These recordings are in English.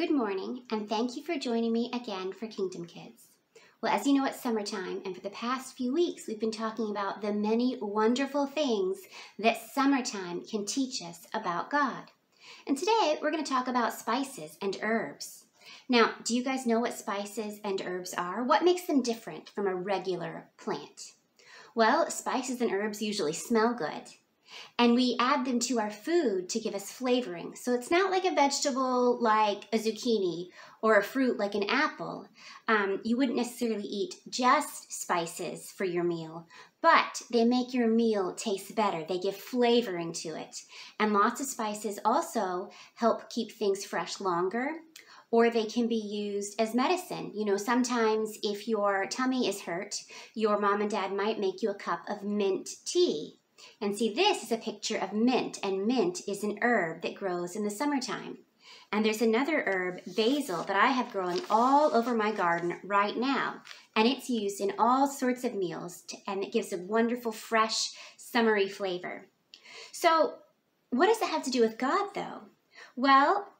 Good morning, and thank you for joining me again for Kingdom Kids. Well, as you know, it's summertime, and for the past few weeks, we've been talking about the many wonderful things that summertime can teach us about God. And today, we're going to talk about spices and herbs. Now, do you guys know what spices and herbs are? What makes them different from a regular plant? Well, spices and herbs usually smell good, and we add them to our food to give us flavoring. So it's not like a vegetable like a zucchini or a fruit like an apple. Um, you wouldn't necessarily eat just spices for your meal, but they make your meal taste better. They give flavoring to it. And lots of spices also help keep things fresh longer or they can be used as medicine. You know, sometimes if your tummy is hurt, your mom and dad might make you a cup of mint tea and see, this is a picture of mint, and mint is an herb that grows in the summertime. And there's another herb, basil, that I have growing all over my garden right now. And it's used in all sorts of meals, to, and it gives a wonderful, fresh, summery flavor. So, what does that have to do with God, though? Well,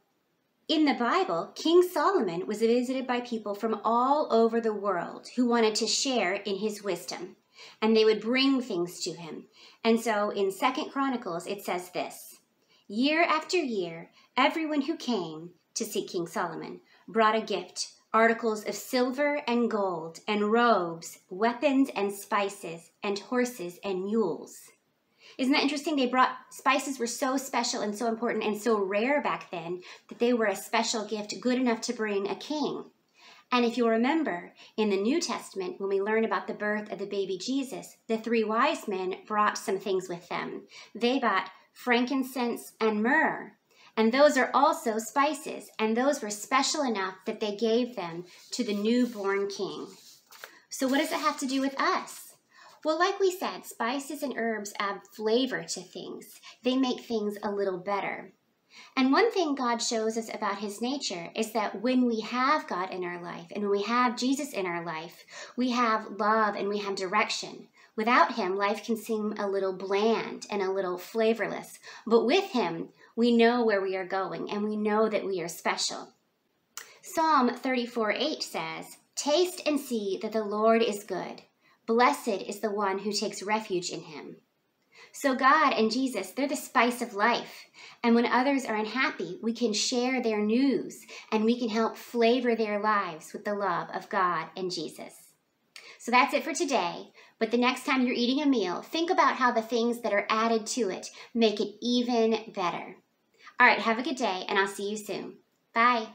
in the Bible, King Solomon was visited by people from all over the world who wanted to share in his wisdom and they would bring things to him. And so in Second Chronicles it says this Year after year, everyone who came to see King Solomon brought a gift articles of silver and gold, and robes, weapons and spices, and horses and mules. Isn't that interesting? They brought spices were so special and so important and so rare back then that they were a special gift good enough to bring a king. And if you remember, in the New Testament, when we learn about the birth of the baby Jesus, the three wise men brought some things with them. They brought frankincense and myrrh. And those are also spices, and those were special enough that they gave them to the newborn king. So, what does it have to do with us? Well, like we said, spices and herbs add flavor to things, they make things a little better. And one thing God shows us about his nature is that when we have God in our life and when we have Jesus in our life, we have love and we have direction. Without him, life can seem a little bland and a little flavorless. But with him, we know where we are going and we know that we are special. Psalm 34 8 says, Taste and see that the Lord is good. Blessed is the one who takes refuge in him. So, God and Jesus, they're the spice of life. And when others are unhappy, we can share their news and we can help flavor their lives with the love of God and Jesus. So that's it for today. But the next time you're eating a meal, think about how the things that are added to it make it even better. All right, have a good day, and I'll see you soon. Bye.